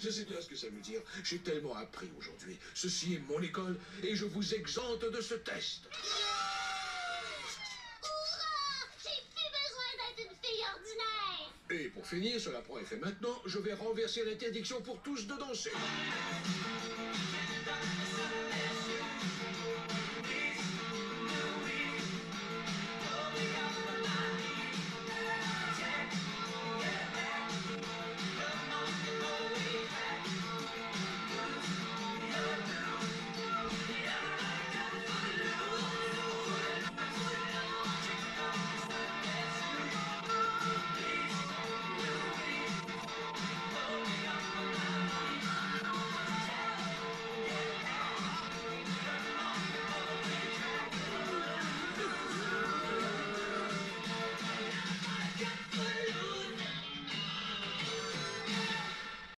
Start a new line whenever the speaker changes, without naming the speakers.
Je sais bien ce que ça veut dire. J'ai tellement appris aujourd'hui. Ceci est mon école et je vous exempte de ce test. Et pour finir, cela prend effet maintenant, je vais renverser l'interdiction pour tous de danser.